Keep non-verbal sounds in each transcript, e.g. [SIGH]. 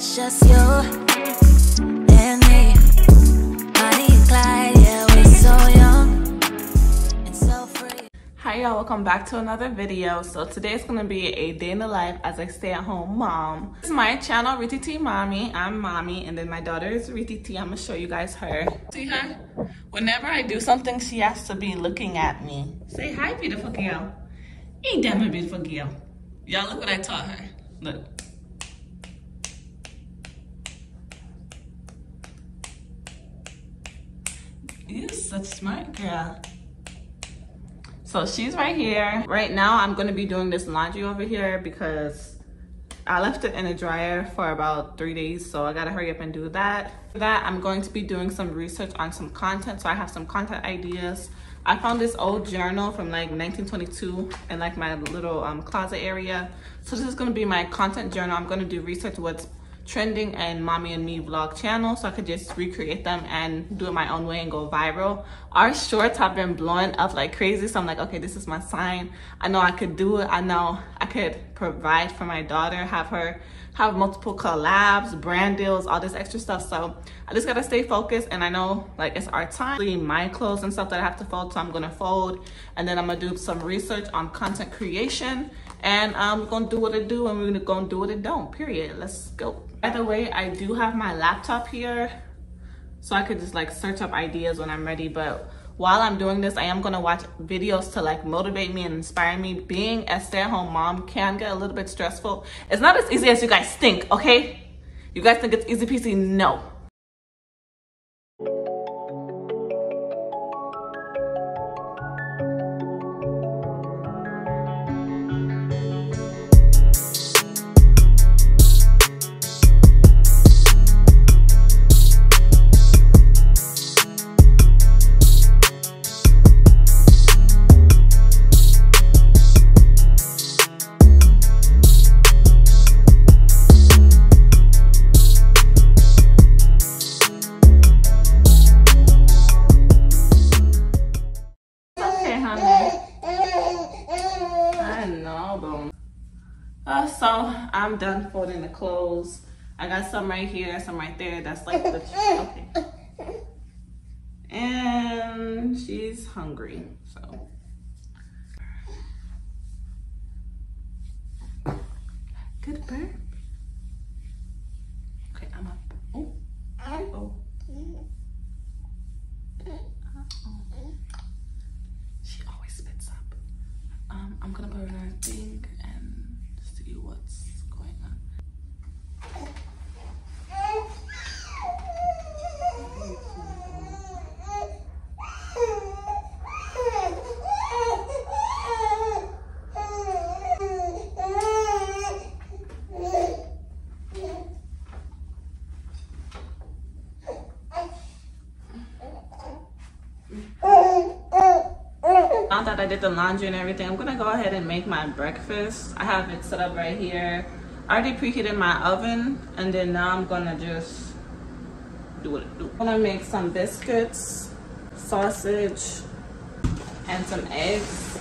It's just you and me. Bonnie and Clyde, yeah, we're so young and so free. Hi y'all, welcome back to another video. So today is gonna be a day in the life as a stay-at-home mom. This is my channel, Riti T Mommy. I'm mommy, and then my daughter is Riti T. I'm gonna show you guys her. See her? Whenever I do something, she has to be looking at me. Say hi, beautiful girl. Ain't that my beautiful girl? Y'all look what I taught her. Look. You such a smart girl. So she's right here. Right now, I'm gonna be doing this laundry over here because I left it in a dryer for about three days, so I gotta hurry up and do that. For that, I'm going to be doing some research on some content, so I have some content ideas. I found this old journal from like 1922 in like my little um, closet area. So this is gonna be my content journal. I'm gonna do research what's trending and mommy and me vlog channel so I could just recreate them and do it my own way and go viral. Our shorts have been blowing up like crazy so I'm like okay this is my sign. I know I could do it. I know I could provide for my daughter, have her have multiple collabs, brand deals, all this extra stuff. So I just gotta stay focused and I know like it's our time. My clothes and stuff that I have to fold so I'm gonna fold and then I'm gonna do some research on content creation and um, I'm gonna do what it do and we're gonna go and do what it don't, period. Let's go. By the way, I do have my laptop here so I could just like search up ideas when I'm ready. But while I'm doing this, I am gonna watch videos to like motivate me and inspire me. Being a stay-at-home mom can get a little bit stressful. It's not as easy as you guys think, okay? You guys think it's easy peasy? No. I'm done folding the clothes. I got some right here, some right there. That's like the [LAUGHS] okay. And she's hungry, so. Good burp. Okay, I'm up. Oh, oh. Uh-oh. She always spits up. Um, I'm gonna put her thing and see what's going on. Now that I did the laundry and everything, I'm gonna go ahead and make my breakfast. I have it set up right here. I already preheated my oven, and then now I'm gonna just do what it do. I'm gonna make some biscuits, sausage, and some eggs.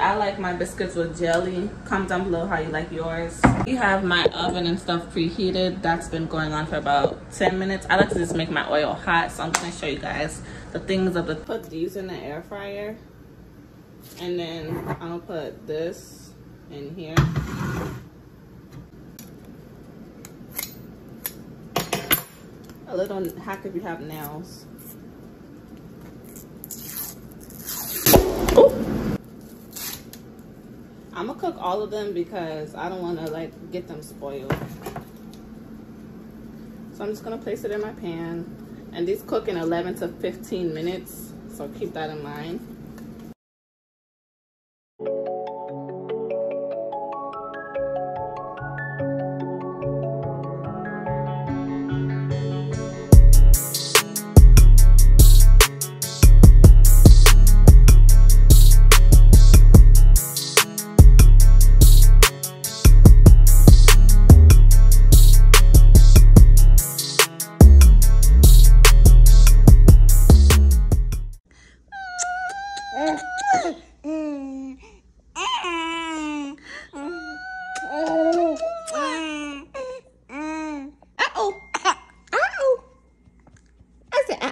I like my biscuits with jelly. Comment down below how you like yours. We have my oven and stuff preheated. That's been going on for about 10 minutes. I like to just make my oil hot, so I'm gonna show you guys the things of the put these in the air fryer. And then I'll put this in here. A little hack if you have nails. I'm gonna cook all of them because I don't want to like get them spoiled. So I'm just gonna place it in my pan. And these cook in 11 to 15 minutes, so keep that in mind.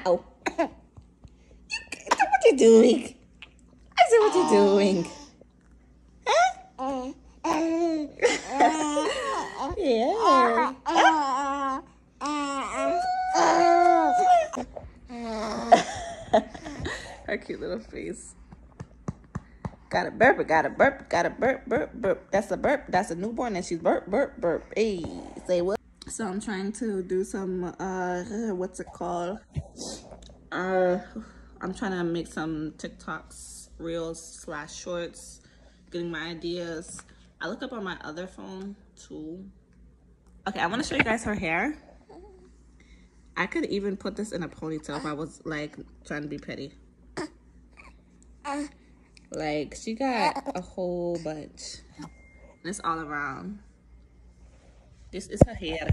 Ow. you, what you doing? I said, what you're doing? Yeah. [LAUGHS] Her cute little face. Got a burp, got a burp, got a burp, burp, burp. That's a burp. That's a newborn, and she's burp, burp, burp. Hey, say what? So I'm trying to do some uh, what's it called? Uh, I'm trying to make some TikToks, reels slash shorts, getting my ideas. I look up on my other phone too. Okay, I want to show you guys her hair. I could even put this in a ponytail if I was like trying to be petty. Like she got a whole bunch. It's all around. This is her hair.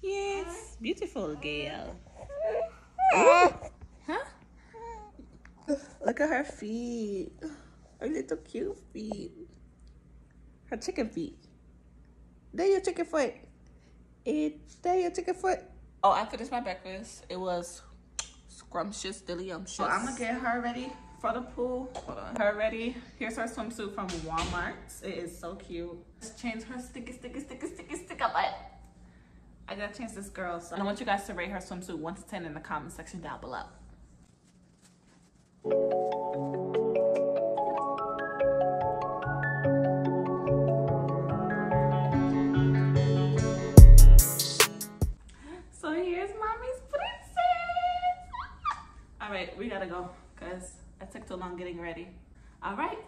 Yes, beautiful girl. Huh? Look at her feet. Her little cute feet. Her chicken feet. There your chicken foot. It there your chicken foot. Oh, I finished my breakfast. It was scrumptious, delicious. So I'm gonna get her ready for the pool. Hold on. Her ready. Here's her swimsuit from Walmart. It is so cute. Let's change her sticky, sticky, sticky, sticky, sticky butt. I gotta change this girl. So I want you guys to rate her swimsuit 1 to 10 in the comment section down below. Getting ready. All right,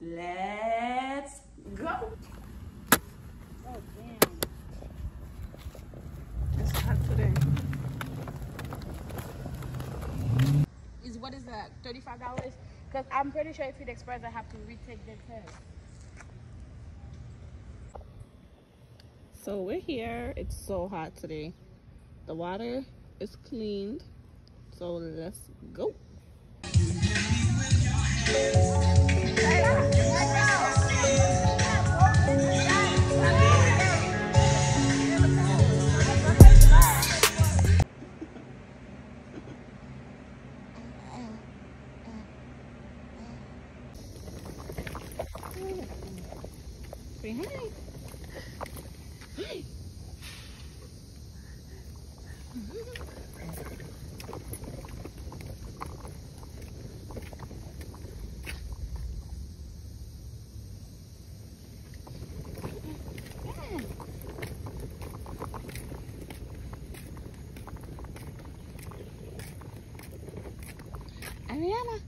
let's go. Oh, damn. It's hot today. Is what is that? Thirty-five dollars? Because I'm pretty sure if it expires, I have to retake the test. So we're here. It's so hot today. The water is cleaned. So let's go. Say hi. Ariannah.